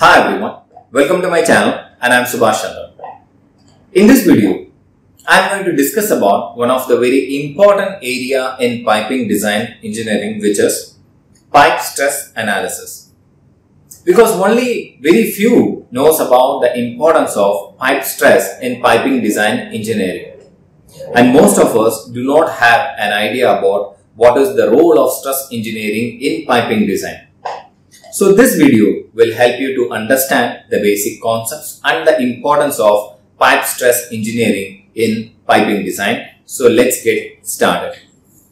Hi everyone, welcome to my channel and I am Subhash Chandra. In this video, I am going to discuss about one of the very important area in piping design engineering which is pipe stress analysis. Because only very few knows about the importance of pipe stress in piping design engineering. And most of us do not have an idea about what is the role of stress engineering in piping design. So this video will help you to understand the basic concepts and the importance of pipe stress engineering in piping design. So let's get started.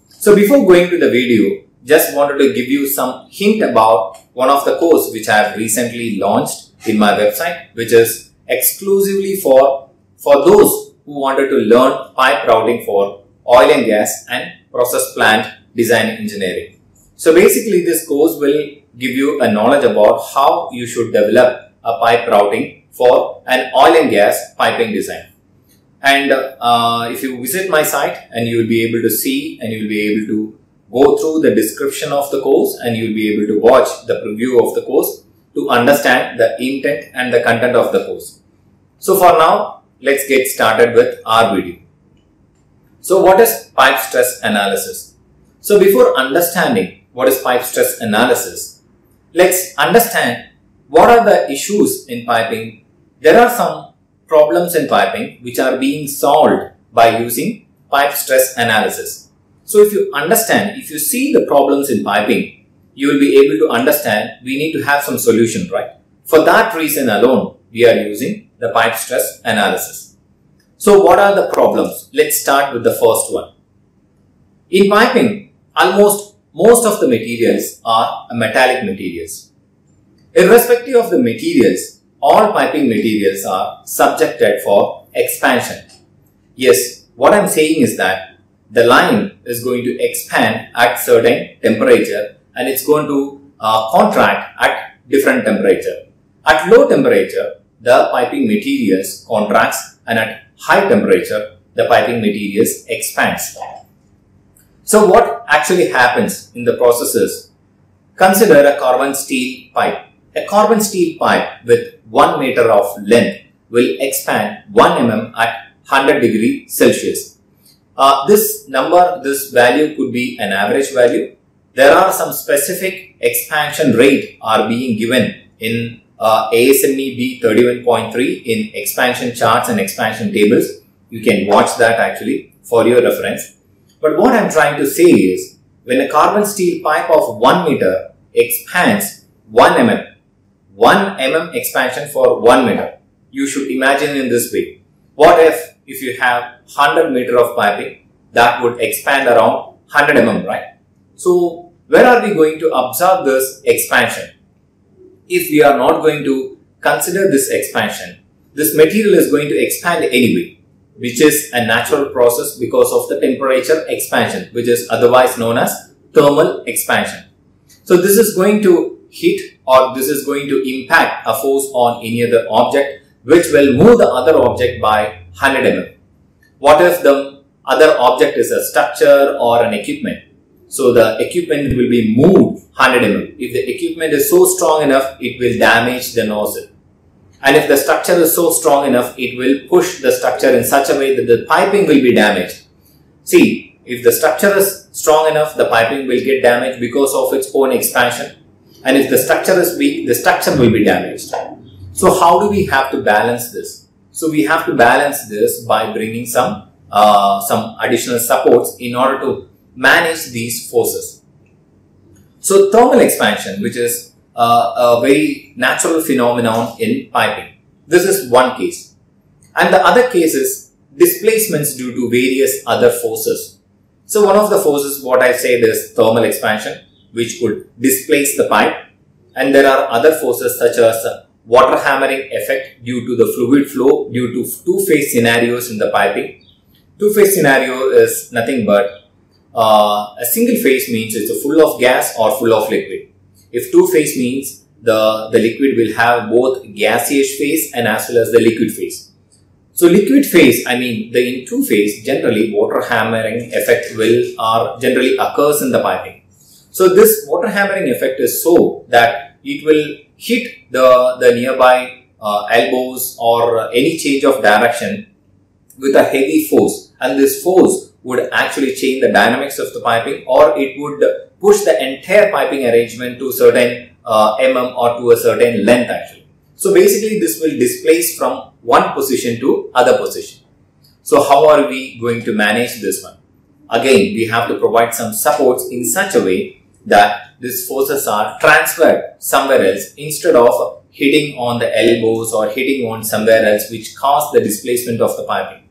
So before going to the video, just wanted to give you some hint about one of the course which I have recently launched in my website, which is exclusively for, for those who wanted to learn pipe routing for oil and gas and process plant design engineering. So basically this course will give you a knowledge about how you should develop a pipe routing for an oil and gas piping design. And uh, if you visit my site and you will be able to see and you will be able to go through the description of the course and you will be able to watch the preview of the course to understand the intent and the content of the course. So for now, let's get started with our video. So what is pipe stress analysis? So before understanding what is pipe stress analysis, let's understand what are the issues in piping. There are some problems in piping which are being solved by using pipe stress analysis. So if you understand, if you see the problems in piping, you will be able to understand we need to have some solution, right? For that reason alone, we are using the pipe stress analysis. So what are the problems? Let's start with the first one. In piping, almost most of the materials are metallic materials. Irrespective of the materials, all piping materials are subjected for expansion. Yes, what I'm saying is that the line is going to expand at certain temperature and it's going to uh, contract at different temperature. At low temperature, the piping materials contracts and at high temperature, the piping materials expands. So what actually happens in the process is, consider a carbon steel pipe. A carbon steel pipe with 1 meter of length will expand 1 mm at 100 degree Celsius. Uh, this number, this value could be an average value. There are some specific expansion rate are being given in uh, ASME B31.3 in expansion charts and expansion tables. You can watch that actually for your reference. But what I'm trying to say is, when a carbon steel pipe of 1 meter expands 1 mm, 1 mm expansion for 1 meter, you should imagine in this way. What if, if you have 100 meter of piping, that would expand around 100 mm, right? So, where are we going to observe this expansion? If we are not going to consider this expansion, this material is going to expand anyway which is a natural process because of the temperature expansion, which is otherwise known as thermal expansion. So this is going to hit or this is going to impact a force on any other object which will move the other object by 100 mm. What if the other object is a structure or an equipment? So the equipment will be moved 100 mm. If the equipment is so strong enough, it will damage the nozzle. And if the structure is so strong enough, it will push the structure in such a way that the piping will be damaged. See, if the structure is strong enough, the piping will get damaged because of its own expansion. And if the structure is weak, the structure will be damaged. So how do we have to balance this? So we have to balance this by bringing some, uh, some additional supports in order to manage these forces. So thermal expansion, which is uh, a very natural phenomenon in piping. This is one case. And the other case is displacements due to various other forces. So one of the forces, what I said is thermal expansion, which could displace the pipe. And there are other forces such as water hammering effect due to the fluid flow due to two-phase scenarios in the piping. Two-phase scenario is nothing but uh, a single phase means it's full of gas or full of liquid. If two phase means the, the liquid will have both gaseous phase and as well as the liquid phase. So liquid phase, I mean the in two phase generally water hammering effect will or generally occurs in the piping. So this water hammering effect is so that it will hit the, the nearby uh, elbows or any change of direction with a heavy force and this force would actually change the dynamics of the piping or it would push the entire piping arrangement to a certain uh, mm or to a certain length actually. So basically this will displace from one position to other position. So how are we going to manage this one? Again, we have to provide some supports in such a way that these forces are transferred somewhere else instead of hitting on the elbows or hitting on somewhere else which cause the displacement of the piping.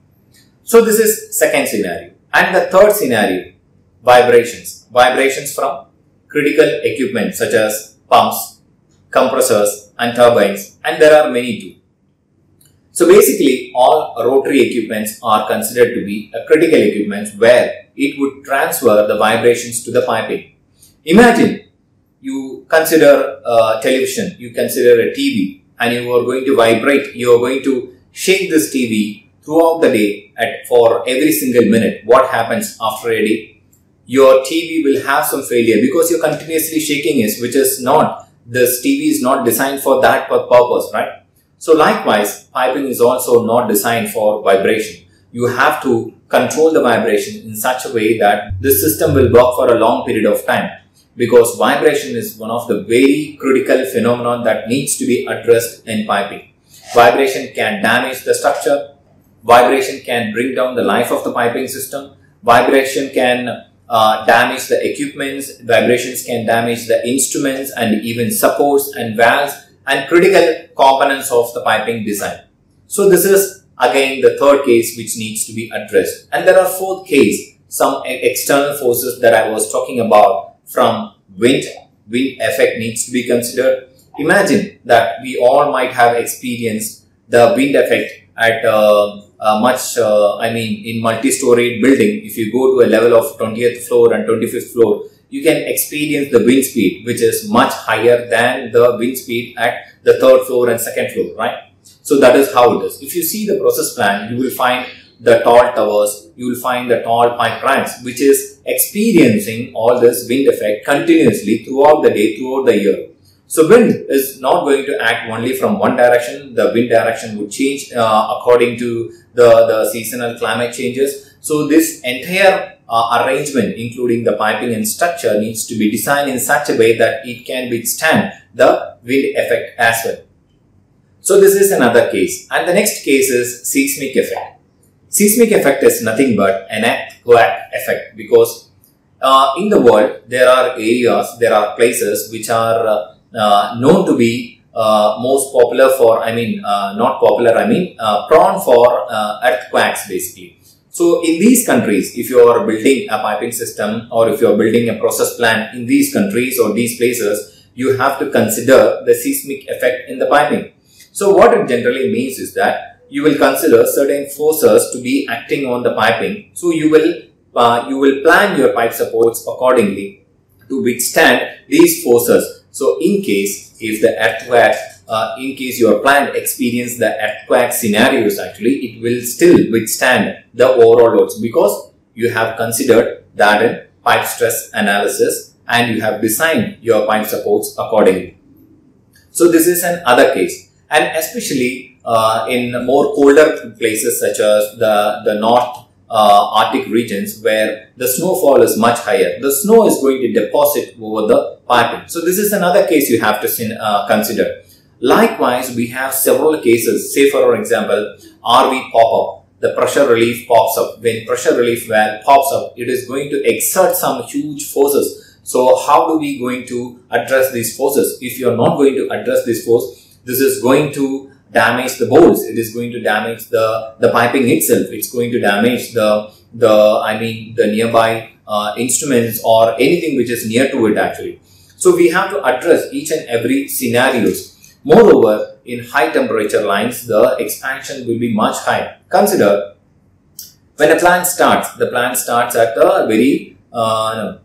So this is second scenario. And the third scenario, vibrations. Vibrations from critical equipment such as pumps, compressors and turbines and there are many too. So basically all rotary equipments are considered to be a critical equipment where it would transfer the vibrations to the piping. Imagine you consider a television, you consider a TV and you are going to vibrate, you are going to shake this TV throughout the day at, for every single minute. What happens after a day? Your TV will have some failure because you're continuously shaking it, which is not, this TV is not designed for that purpose, right? So likewise, piping is also not designed for vibration. You have to control the vibration in such a way that this system will work for a long period of time because vibration is one of the very critical phenomenon that needs to be addressed in piping. Vibration can damage the structure, vibration can bring down the life of the piping system, vibration can uh, damage the equipments, vibrations can damage the instruments and even supports and valves and critical components of the piping design. So this is again the third case which needs to be addressed. And there are fourth case, some external forces that I was talking about from wind, wind effect needs to be considered. Imagine that we all might have experienced the wind effect at uh, uh, much, uh, I mean, in multi-storied building. If you go to a level of 20th floor and 25th floor, you can experience the wind speed, which is much higher than the wind speed at the third floor and second floor, right? So that is how it is. If you see the process plan, you will find the tall towers, you will find the tall pipe racks, which is experiencing all this wind effect continuously throughout the day, throughout the year. So wind is not going to act only from one direction. The wind direction would change uh, according to the, the seasonal climate changes. So this entire uh, arrangement, including the piping and structure, needs to be designed in such a way that it can withstand the wind effect as well. So this is another case. And the next case is seismic effect. Seismic effect is nothing but an earthquake effect because uh, in the world there are areas, there are places which are uh, known to be uh, most popular for, I mean, uh, not popular, I mean, uh, prone for earthquakes basically. So in these countries, if you are building a piping system or if you are building a process plant in these countries or these places, you have to consider the seismic effect in the piping. So what it generally means is that you will consider certain forces to be acting on the piping. So you will uh, you will plan your pipe supports accordingly to withstand these forces. So in case if the earthquake, uh, in case your plant experience the earthquake scenarios actually, it will still withstand the overall loads because you have considered that in pipe stress analysis and you have designed your pipe supports accordingly. So this is an other case and especially uh, in more colder places such as the, the North uh, Arctic regions where the snowfall is much higher. The snow is going to deposit over the piping. So this is another case you have to uh, consider. Likewise, we have several cases. Say for example, RV pop-up. The pressure relief pops up. When pressure relief valve pops up, it is going to exert some huge forces. So how do we going to address these forces? If you are not going to address this force, this is going to damage the bowls. It is going to damage the, the piping itself. It's going to damage the, the I mean, the nearby uh, instruments or anything which is near to it actually. So we have to address each and every scenarios. Moreover, in high temperature lines, the expansion will be much higher. Consider when a plant starts, the plant starts at a very uh,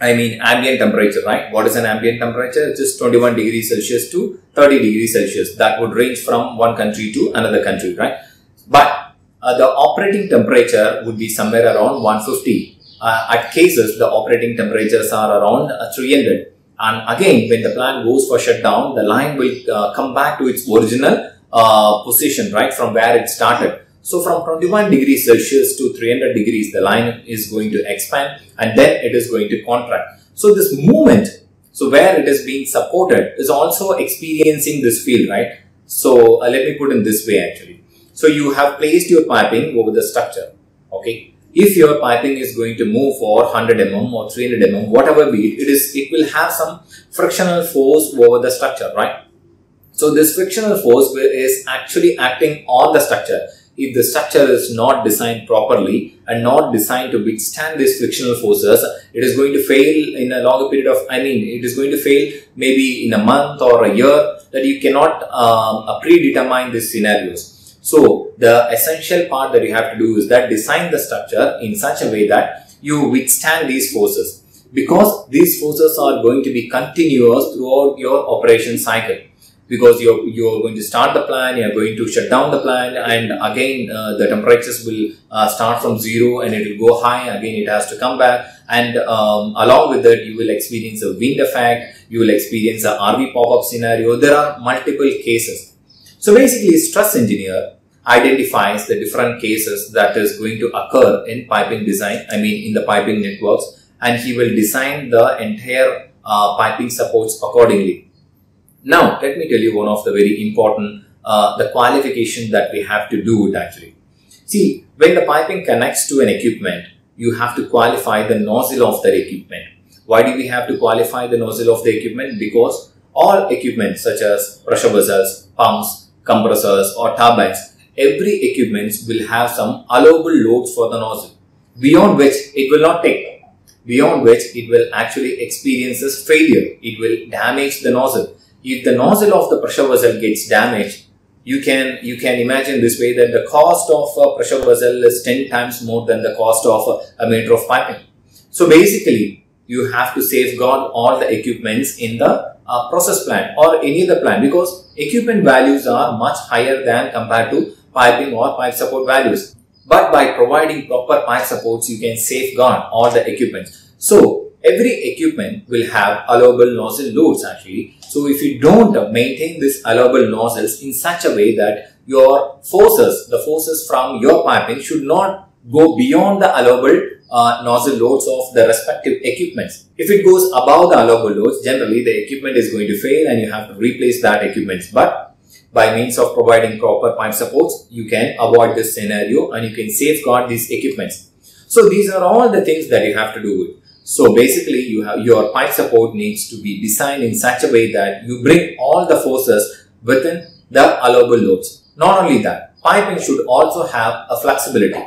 I mean ambient temperature, right? What is an ambient temperature? It's just 21 degrees Celsius to 30 degrees Celsius. That would range from one country to another country, right? But uh, the operating temperature would be somewhere around 150. Uh, at cases, the operating temperatures are around uh, 300. And again, when the plant goes for shutdown, the line will uh, come back to its original uh, position, right, from where it started. So from 21 degrees Celsius to 300 degrees, the line is going to expand and then it is going to contract. So this movement, so where it is being supported is also experiencing this field, right? So uh, let me put in this way actually. So you have placed your piping over the structure, okay? If your piping is going to move for 100 mm or 300 mm, whatever be it, it is, it will have some frictional force over the structure, right? So this frictional force is actually acting on the structure if the structure is not designed properly and not designed to withstand these frictional forces, it is going to fail in a longer period of, I mean, it is going to fail maybe in a month or a year that you cannot um, uh, predetermine these scenarios. So the essential part that you have to do is that design the structure in such a way that you withstand these forces because these forces are going to be continuous throughout your operation cycle because you're you're going to start the plant you're going to shut down the plant and again uh, the temperatures will uh, start from zero and it will go high again it has to come back. And um, along with that you will experience a wind effect you will experience a rv pop-up scenario. There are multiple cases. So basically stress engineer identifies the different cases that is going to occur in piping design i mean in the piping networks and he will design the entire uh, piping supports accordingly now, let me tell you one of the very important, uh, the qualification that we have to do it actually. See, when the piping connects to an equipment, you have to qualify the nozzle of the equipment. Why do we have to qualify the nozzle of the equipment? Because all equipment such as pressure vessels, pumps, compressors or turbines, every equipment will have some allowable loads for the nozzle, beyond which it will not take, beyond which it will actually experiences failure. It will damage the nozzle if the nozzle of the pressure vessel gets damaged, you can you can imagine this way that the cost of a pressure vessel is 10 times more than the cost of a, a meter of piping. So basically, you have to safeguard all the equipments in the uh, process plant or any other plant because equipment values are much higher than compared to piping or pipe support values. But by providing proper pipe supports, you can safeguard all the equipments. So every equipment will have allowable nozzle loads actually so if you don't maintain this allowable nozzles in such a way that your forces, the forces from your piping should not go beyond the allowable uh, nozzle loads of the respective equipments. If it goes above the allowable loads, generally the equipment is going to fail and you have to replace that equipment. But by means of providing proper pipe supports, you can avoid this scenario and you can safeguard these equipments. So these are all the things that you have to do with. So basically you have your pipe support needs to be designed in such a way that you bring all the forces within the allowable loads. Not only that, piping should also have a flexibility.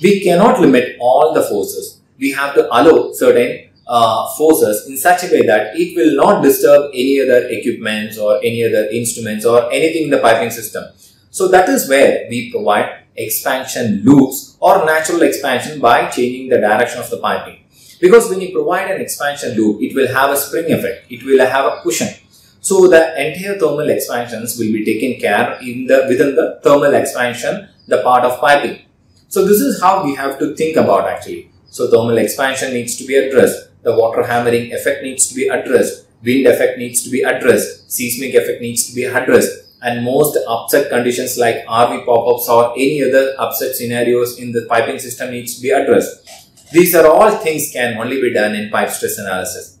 We cannot limit all the forces. We have to allow certain uh, forces in such a way that it will not disturb any other equipments or any other instruments or anything in the piping system. So that is where we provide expansion loops or natural expansion by changing the direction of the piping. Because when you provide an expansion loop, it will have a spring effect. It will have a cushion. So the entire thermal expansions will be taken care in the within the thermal expansion, the part of piping. So this is how we have to think about actually. So thermal expansion needs to be addressed. The water hammering effect needs to be addressed. Wind effect needs to be addressed. Seismic effect needs to be addressed. And most upset conditions like RV pop-ups or any other upset scenarios in the piping system needs to be addressed. These are all things can only be done in pipe stress analysis.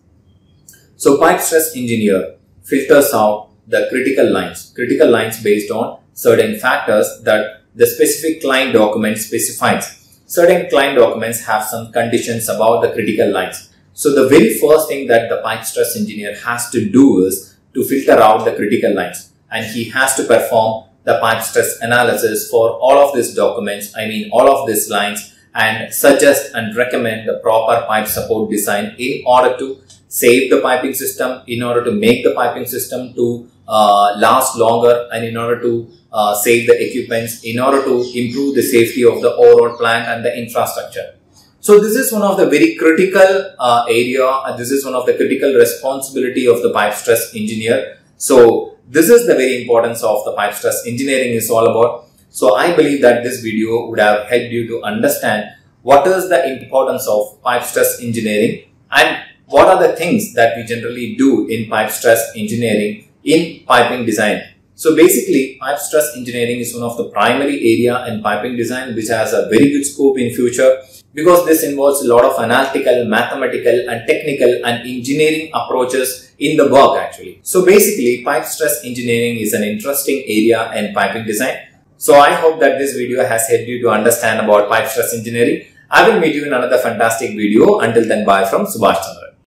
So pipe stress engineer filters out the critical lines, critical lines based on certain factors that the specific client document specifies. Certain client documents have some conditions about the critical lines. So the very first thing that the pipe stress engineer has to do is to filter out the critical lines and he has to perform the pipe stress analysis for all of these documents, I mean all of these lines and suggest and recommend the proper pipe support design in order to save the piping system, in order to make the piping system to uh, last longer and in order to uh, save the equipments, in order to improve the safety of the overall plant and the infrastructure. So this is one of the very critical uh, area and this is one of the critical responsibility of the pipe stress engineer. So this is the very importance of the pipe stress engineering is all about so I believe that this video would have helped you to understand what is the importance of pipe stress engineering and what are the things that we generally do in pipe stress engineering in piping design. So basically, pipe stress engineering is one of the primary area in piping design which has a very good scope in future because this involves a lot of analytical, mathematical and technical and engineering approaches in the work actually. So basically, pipe stress engineering is an interesting area in piping design. So I hope that this video has helped you to understand about pipe stress engineering. I will meet you in another fantastic video. Until then, bye from Subhash Chandra.